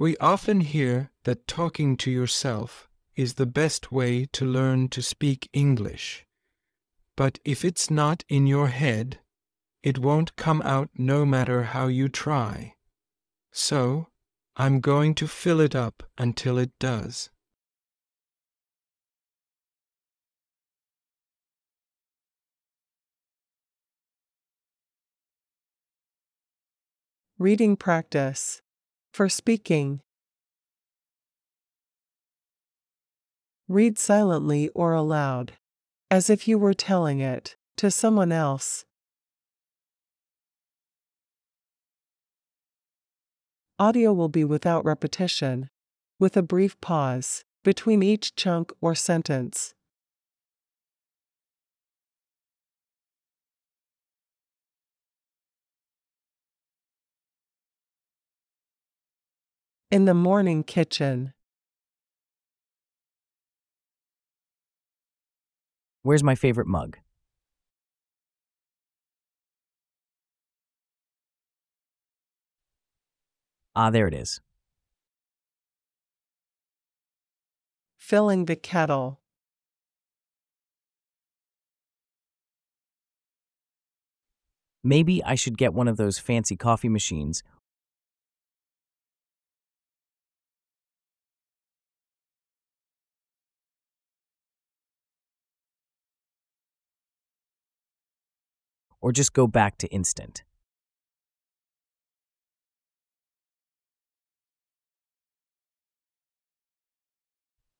We often hear that talking to yourself is the best way to learn to speak English. But if it's not in your head, it won't come out no matter how you try. So, I'm going to fill it up until it does. Reading practice. For speaking. Read silently or aloud, as if you were telling it to someone else. Audio will be without repetition, with a brief pause between each chunk or sentence. In the morning kitchen. Where's my favorite mug? Ah, there it is. Filling the kettle. Maybe I should get one of those fancy coffee machines. Or just go back to instant.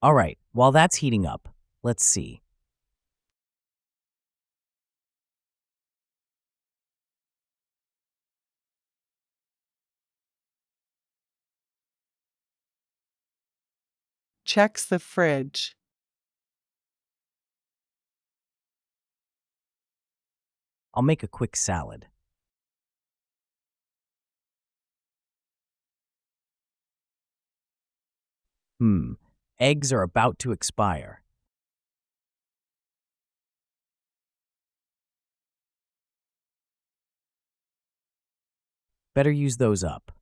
All right, while that's heating up, let's see. Checks the fridge. I'll make a quick salad. Hmm, eggs are about to expire. Better use those up.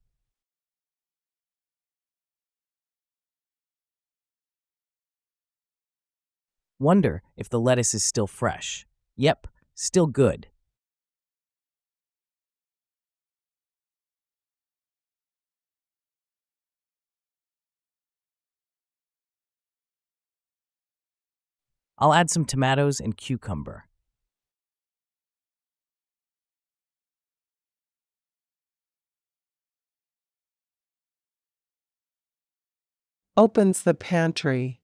Wonder if the lettuce is still fresh. Yep, still good. I'll add some tomatoes and cucumber. Opens the pantry.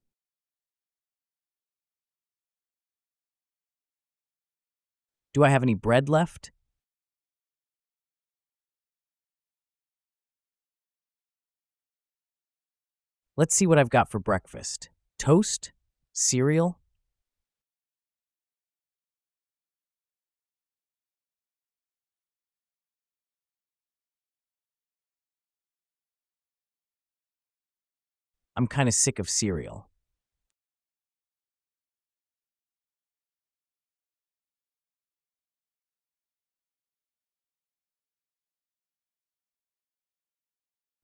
Do I have any bread left? Let's see what I've got for breakfast. Toast? Cereal? I'm kind of sick of cereal.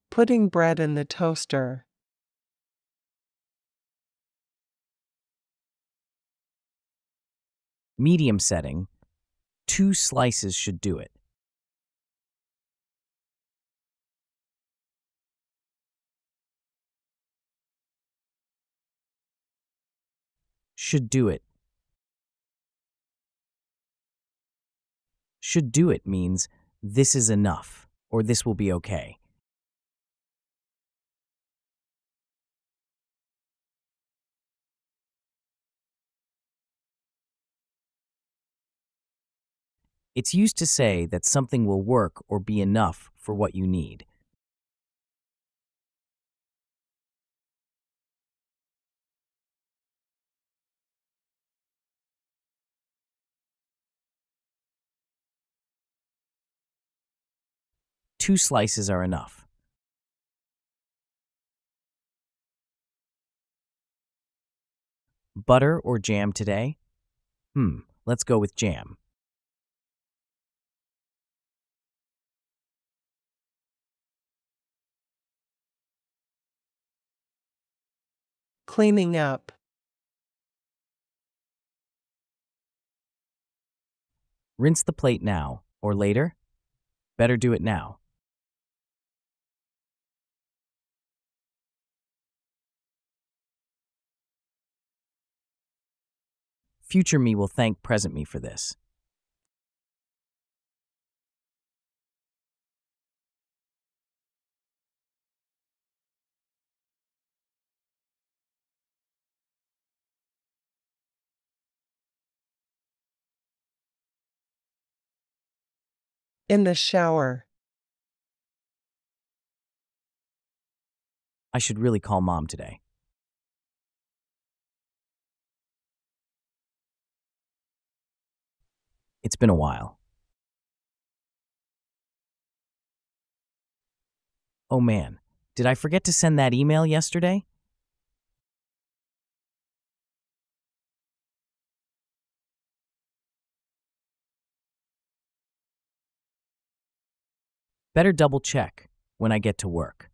Putting bread in the toaster. Medium setting. Two slices should do it. Should do it. Should do it means this is enough, or this will be okay. It's used to say that something will work or be enough for what you need. Two slices are enough. Butter or jam today? Hmm, let's go with jam. Cleaning up. Rinse the plate now or later. Better do it now. Future me will thank present me for this. In the shower. I should really call mom today. It's been a while. Oh man, did I forget to send that email yesterday? Better double check when I get to work.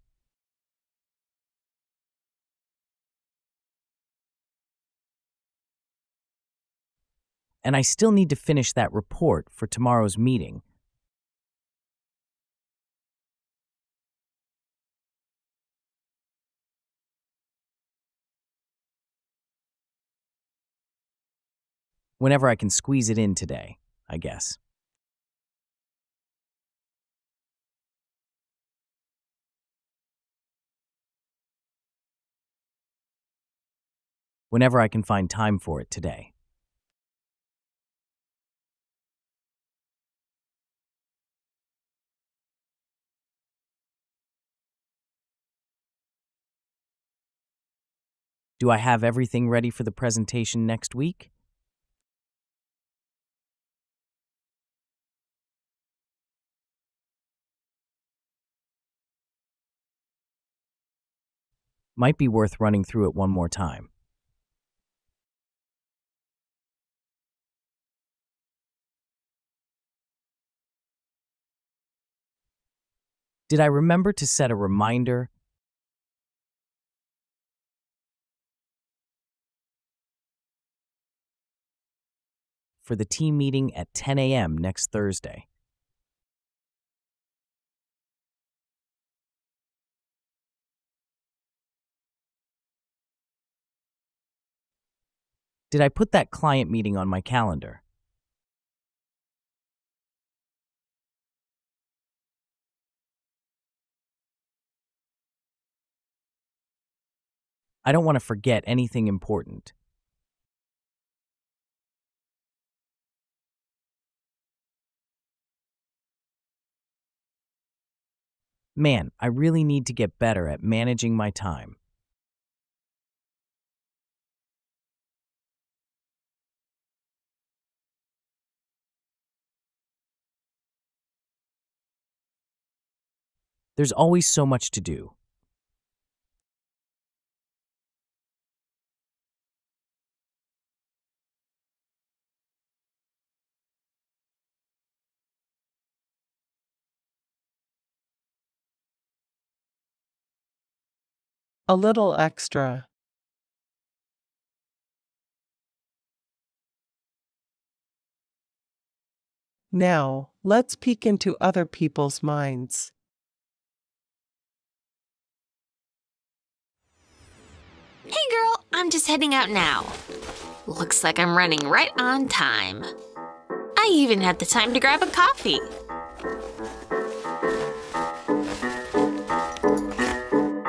And I still need to finish that report for tomorrow's meeting. Whenever I can squeeze it in today, I guess. Whenever I can find time for it today. Do I have everything ready for the presentation next week? Might be worth running through it one more time. Did I remember to set a reminder for the team meeting at 10 a.m. next Thursday? Did I put that client meeting on my calendar? I don't want to forget anything important. Man, I really need to get better at managing my time. There's always so much to do. A little extra. Now, let's peek into other people's minds. Hey girl, I'm just heading out now. Looks like I'm running right on time. I even had the time to grab a coffee.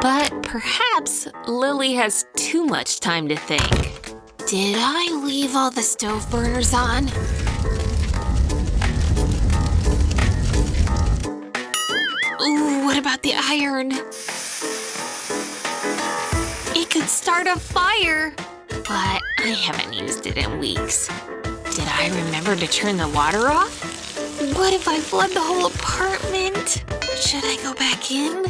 But perhaps Lily has too much time to think. Did I leave all the stove burners on? Ooh, what about the iron? It could start a fire, but I haven't used it in weeks. Did I remember to turn the water off? What if I flood the whole apartment? Should I go back in?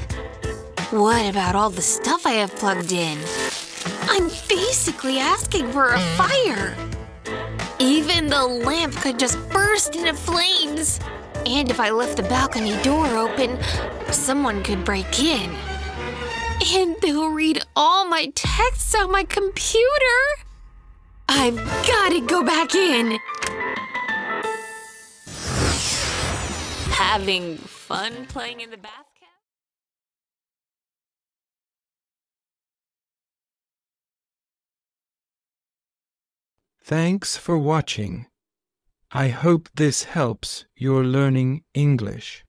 What about all the stuff I have plugged in? I'm basically asking for a fire. Even the lamp could just burst into flames. And if I left the balcony door open, someone could break in. And they'll read all my texts on my computer. I've gotta go back in. Having fun playing in the bathtub? Thanks for watching. I hope this helps your learning English.